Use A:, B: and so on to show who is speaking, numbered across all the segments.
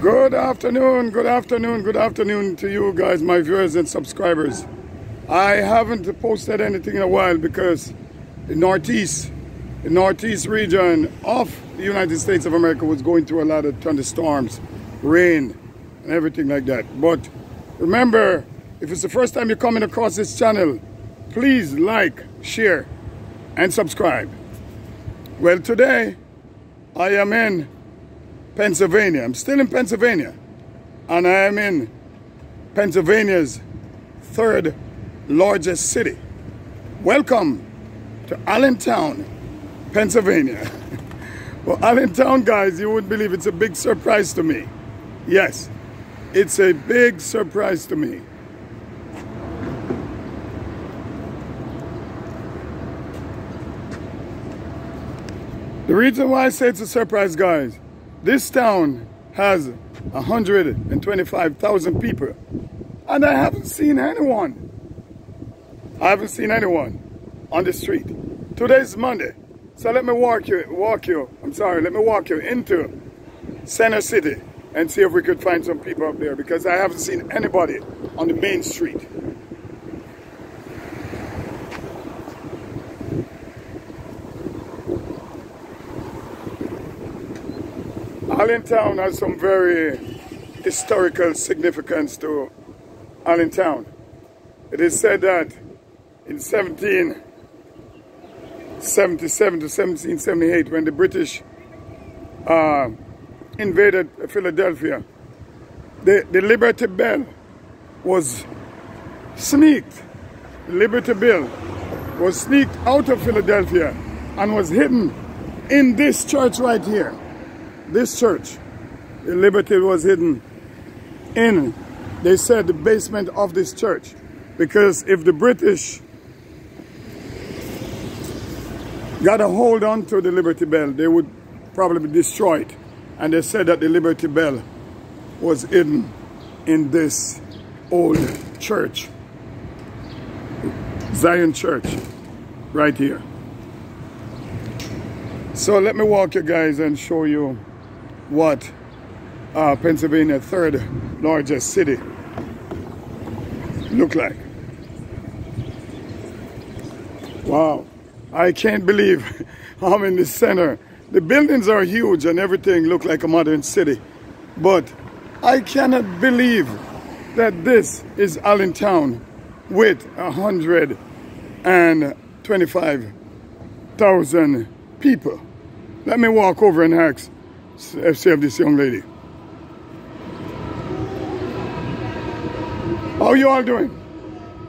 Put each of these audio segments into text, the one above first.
A: Good afternoon, good afternoon, good afternoon to you guys, my viewers and subscribers. I haven't posted anything in a while because the Northeast, the Northeast region of the United States of America was going through a lot of thunderstorms, rain, and everything like that. But remember, if it's the first time you're coming across this channel, please like, share, and subscribe. Well, today I am in Pennsylvania. I'm still in Pennsylvania. And I am in Pennsylvania's third largest city. Welcome to Allentown, Pennsylvania. well, Allentown, guys, you wouldn't believe it's a big surprise to me. Yes, it's a big surprise to me. The reason why I say it's a surprise, guys, this town has 125,000 people and I haven't seen anyone. I haven't seen anyone on the street. Today's Monday, so let me walk you, walk you, I'm sorry, let me walk you into Center City and see if we could find some people up there because I haven't seen anybody on the main street. Allentown has some very historical significance to Allentown. It is said that in 1777 to 1778, when the British uh, invaded Philadelphia, the, the Liberty Bell was sneaked. The Liberty Bell was sneaked out of Philadelphia and was hidden in this church right here this church, the Liberty was hidden in, they said, the basement of this church. Because if the British got a hold on to the Liberty Bell, they would probably be destroyed. And they said that the Liberty Bell was hidden in this old church, Zion Church, right here. So let me walk you guys and show you what uh, Pennsylvania third largest city look like. Wow, I can't believe I'm in the center. The buildings are huge and everything look like a modern city, but I cannot believe that this is Allentown with 125,000 people. Let me walk over and ask save this young lady. How you all doing?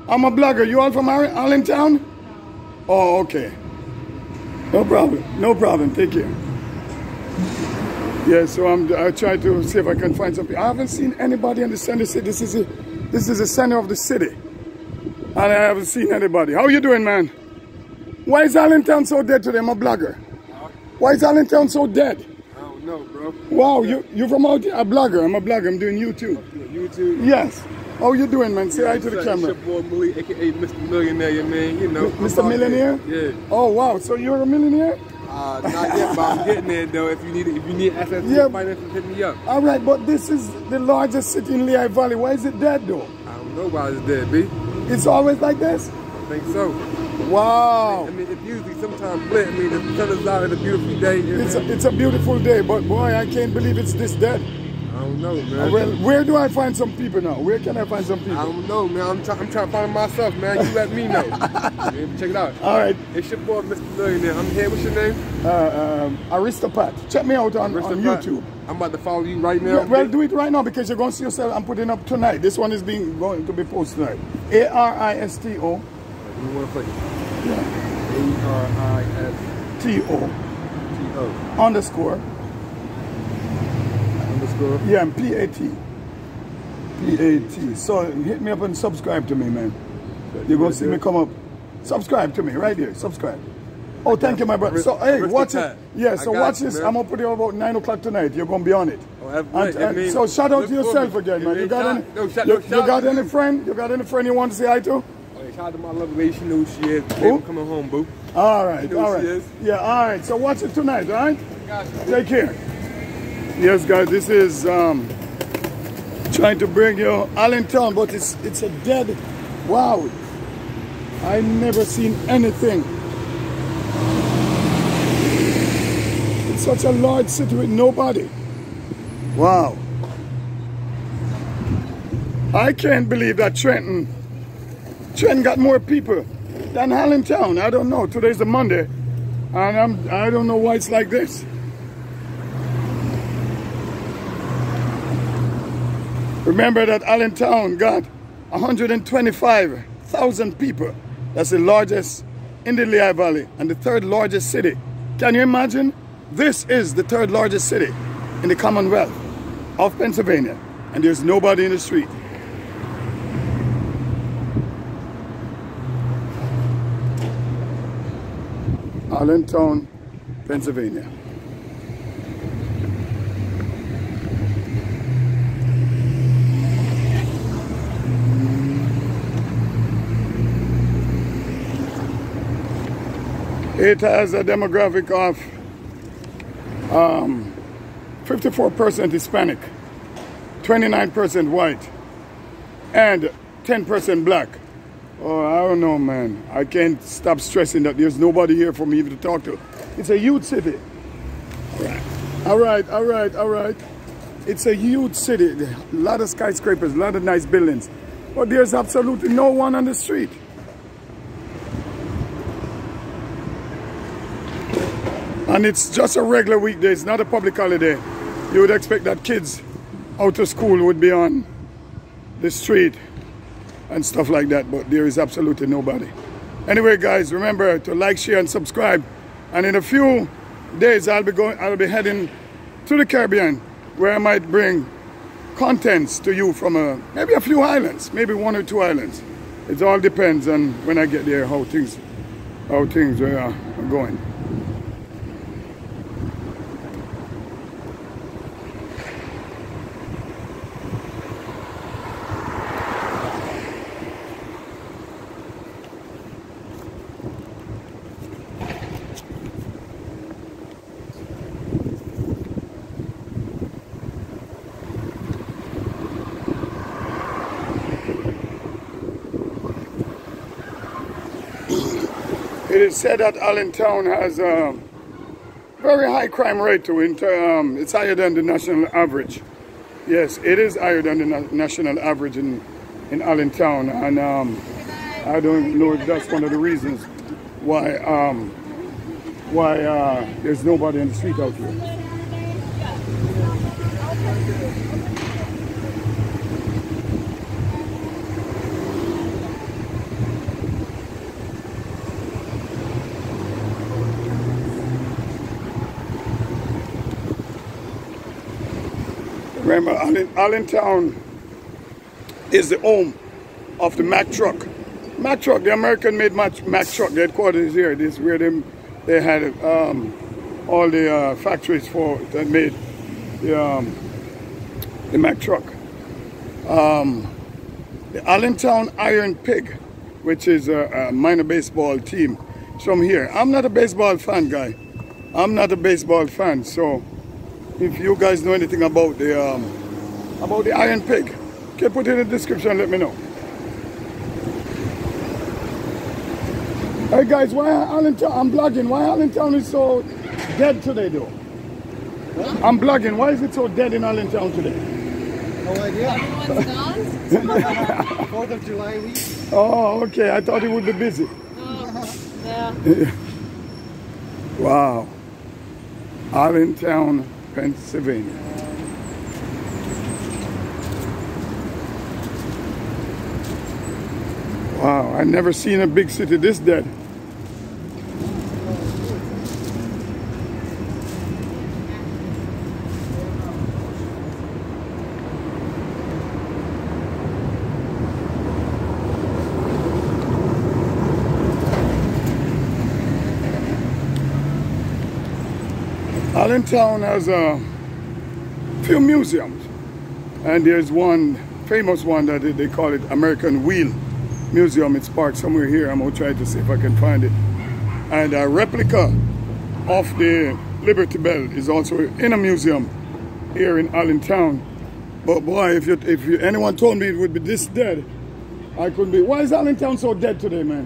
A: I'm a blogger. You all from Allentown? Oh, okay. No problem. No problem. Take care. Yeah, so I'm, I try to see if I can find something. I haven't seen anybody in the center city. This is a, this is the center of the city. And I haven't seen anybody. How you doing, man? Why is Allentown so dead today? I'm a blogger. Why is Allentown so dead?
B: Know.
A: Wow, you you from out here? A blogger. I'm a blogger. I'm doing YouTube.
B: YouTube?
A: Yes. How you doing, man? Say
B: yeah,
A: hi to the camera.
B: It's your boy Malik, aka Mr. Millionaire, your man. You know.
A: Mr. Millionaire?
B: Yeah.
A: Oh wow, so you're a millionaire?
B: Uh, not yet, but I'm getting there though. If you need if you need access to yeah. finances, hit me up.
A: All right, but this is the largest city in Lehigh Valley. Why is it dead though?
B: I don't know why it's dead, B.
A: It's always like this?
B: I think so.
A: Wow.
B: I mean, it's usually sometimes lit. I mean, the sun is out. It's a beautiful day.
A: It's a, it's a beautiful day, but boy, I can't believe it's this dead.
B: I don't know, man.
A: Uh, well, where do I find some people now? Where can I find some people?
B: I don't know, man. I'm, try I'm trying to find myself, man. You let me know. man, check it out.
A: All right.
B: It's your boy, Mr. Millionaire. I'm here. What's your name?
A: Uh, um, Aristopat. Check me out on, on YouTube.
B: I'm about to follow you right now.
A: Yeah, well, do it right now because you're going to see yourself. I'm putting up tonight. This one is being going to be posted tonight. A R I S T O.
B: You want to play?
A: Yeah.
B: A-R-I-S-T-O.
A: T-O. Underscore.
B: Underscore?
A: Yeah, and P-A-T. P-A-T. So hit me up and subscribe to me, man. You're going to see me come up. Subscribe to me right here. Subscribe. Oh, thank you, my brother. So, hey, watch it. Yeah, so watch this. I'm going to put it about 9 o'clock tonight. You're going to be on it.
B: Oh, and,
A: and, so shout out to yourself again, man. You got any, you, you got any friend? You got any friend you want to say hi to?
B: Shout out to my lovely lady. She knows who she is. Baby coming home, boo.
A: All right, all right. Yeah, all right. So watch it tonight, all right? Take care. Yes, guys, this is um, trying to bring you Allentown, but it's it's a dead. Wow, I never seen anything. It's such a large city with nobody. Wow. I can't believe that Trenton, Trenton got more people than Allentown. I don't know. Today's a Monday, and I'm I don't know why it's like this. Remember that Allentown got 125,000 people. That's the largest in the Lehigh Valley and the third largest city. Can you imagine? This is the third largest city in the Commonwealth of Pennsylvania and there's nobody in the street. Allentown, Pennsylvania. It has a demographic of 54% um, Hispanic, 29% white, and 10% black. Oh, I don't know, man. I can't stop stressing that there's nobody here for me to talk to. It's a huge city. All right, all right, all right. It's a huge city. A lot of skyscrapers, a lot of nice buildings. But there's absolutely no one on the street. And it's just a regular weekday, it's not a public holiday. You would expect that kids out of school would be on the street and stuff like that, but there is absolutely nobody. Anyway, guys, remember to like, share, and subscribe. And in a few days, I'll be going, I'll be heading to the Caribbean, where I might bring contents to you from a, maybe a few islands, maybe one or two islands. It all depends on when I get there how things, how things uh, are going. It is said that Allentown has a very high crime rate to it. Um, it's higher than the national average. Yes, it is higher than the na national average in, in Allentown. And um, I don't know if that's one of the reasons why um, why uh, there's nobody in the street out here. Remember, Allentown is the home of the Mack truck. Mack truck, the American made Mack, truck, the headquarters here. This is where they, they had um, all the uh, factories for that made the, um, the Mack truck. Um, the Allentown Iron Pig, which is a, a minor baseball team, from here. I'm not a baseball fan, guy. I'm not a baseball fan, so if you guys know anything about the um, about the iron pig, can put it in the description let me know. Hey guys, why Allentown, I'm blogging, why Allentown is so dead today though? What? I'm blogging, why is it so dead in Allentown today?
C: No idea. Everyone's gone? 4th of July week.
A: Oh, okay, I thought it would be busy.
C: Oh, yeah.
A: wow. Allentown Pennsylvania. Wow, I've never seen a big city this dead. Allentown has a few museums and there's one famous one that they call it American Wheel Museum. It's parked somewhere here. I'm gonna try to see if I can find it. And a replica of the Liberty Bell is also in a museum here in Allentown. But boy, if you if you, anyone told me it would be this dead, I couldn't be. Why is Allentown so dead today, man?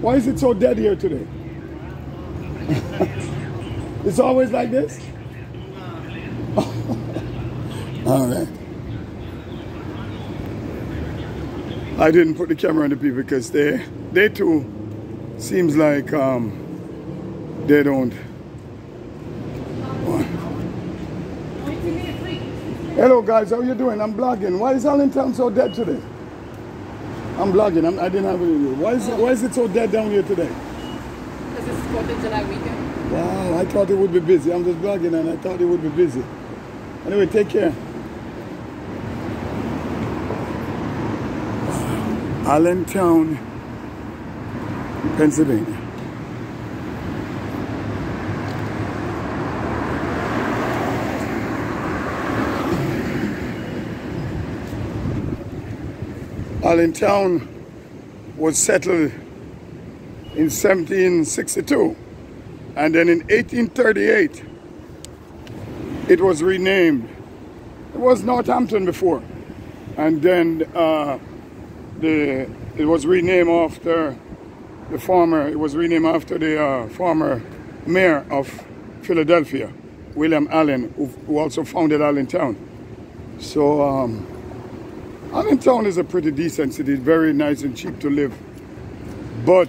A: Why is it so dead here today? it's always like this? All right. I didn't put the camera on the people because they, they too seems like um, they don't. Hello guys, how you doing? I'm blogging. Why is Allentown so dead today? I'm blogging. I'm, I didn't have any. Why is why is it so dead down here today?
D: Because it's 4th of July weekend.
A: Wow, I thought it would be busy. I'm just blogging and I thought it would be busy. Anyway, take care. Allentown, Pennsylvania. Allentown was settled in 1762 and then in 1838 it was renamed. It was Northampton before and then uh, the it was renamed after the former it was renamed after the uh, former mayor of Philadelphia, William Allen, who, who also founded Allentown. So um, Allentown is a pretty decent city, very nice and cheap to live. But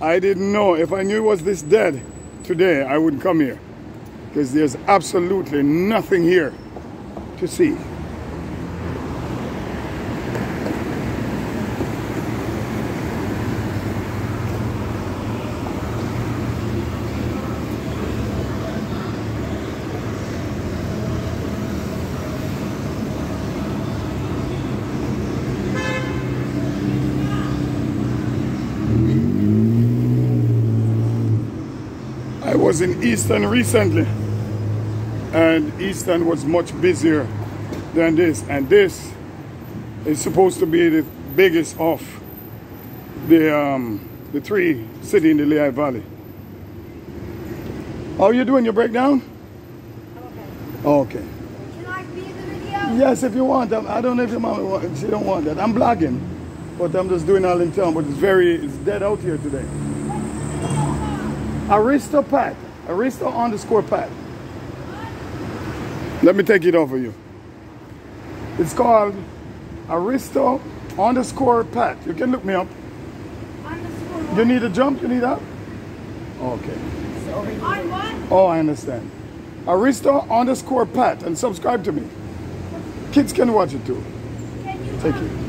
A: I didn't know, if I knew it was this dead today, I wouldn't come here. Because there's absolutely nothing here to see. I Easton recently, and Easton was much busier than this. And this is supposed to be the biggest of the um, the three city in the Lehigh Valley. How you doing? Your breakdown? Okay.
E: I be in the?
A: Yes, if you want. I don't know if your mom wa- she don't want that. I'm blogging, but I'm just doing Allentown. But it's very it's dead out here today. Aristo Pat. Aristo underscore Pat. Let me take it over you. It's called Aristo underscore Pat. You can look me up.
E: Underscore
A: You need a jump? You need up? Okay. Oh, I understand. Aristo underscore Pat and subscribe to me. Kids can watch it too. Take
E: um, it. in?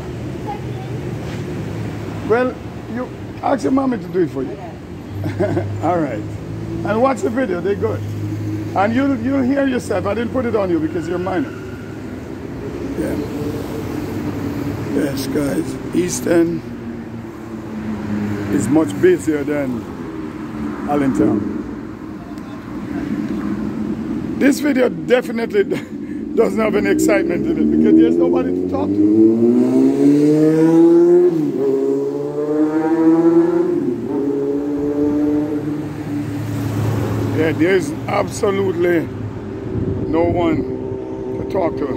A: Well, you ask your mommy to do it for you. All right. And watch the video, they're good. And you'll, you'll hear yourself. I didn't put it on you because you're minor. Yeah. Yes, guys. Easton is much busier than Allentown. This video definitely doesn't have any excitement in it because there's nobody to talk to. Yeah, there's absolutely no one to talk to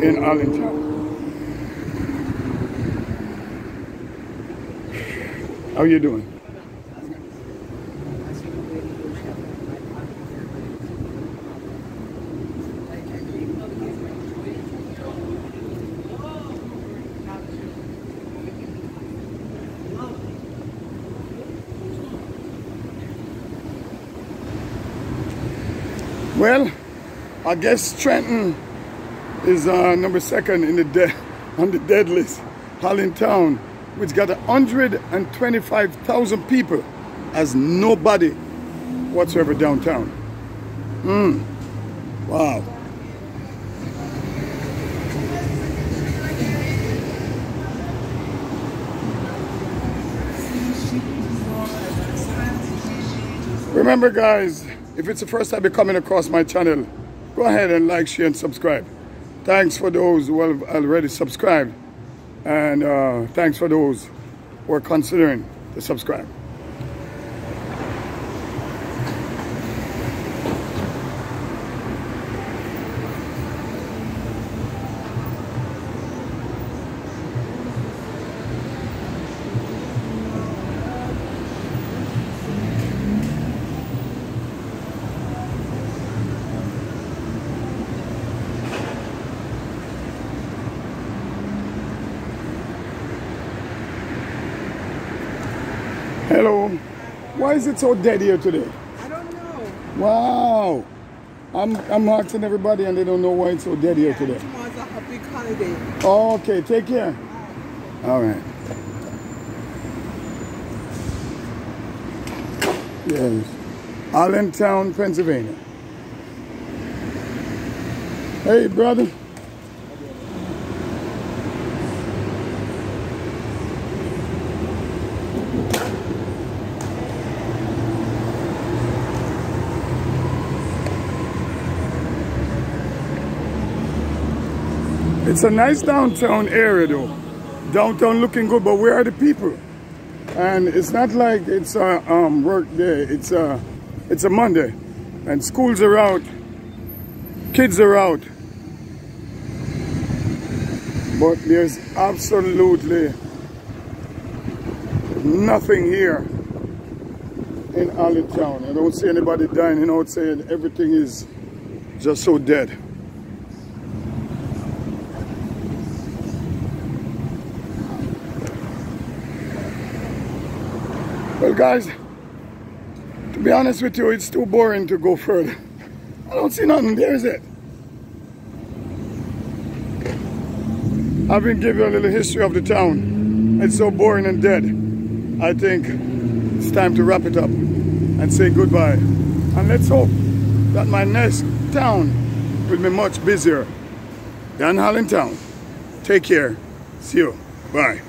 A: in Allentown. How you doing? Well, I guess Trenton is uh, number second in the de- on the dead list. Allentown, which got 125,000 people, has nobody whatsoever downtown. Hmm. Wow. Remember guys, if it's the first time you're coming across my channel, go ahead and like, share, and subscribe. Thanks for those who have already subscribed. And uh, thanks for those who are considering to subscribe. Hello. Why is it so dead here today?
C: I don't know.
A: Wow. I'm, I'm asking everybody and they don't know why it's so dead here today.
C: Tomorrow's a happy holiday.
A: Okay, take care. All right. Yes. Allentown, Pennsylvania. Hey, brother. It's a nice downtown area though. Downtown looking good, but where are the people? And it's not like it's a um, work day. It's a, it's a Monday. And schools are out. Kids are out. But there's absolutely nothing here in Allentown. I don't see anybody dining outside. Everything is just so dead. Well, guys, to be honest with you, it's too boring to go further. I don't see nothing. There is it. I've been giving you a little history of the town. It's so boring and dead. I think it's time to wrap it up and say goodbye. And let's hope that my next town will be much busier than Allentown. Take care. See you. Bye.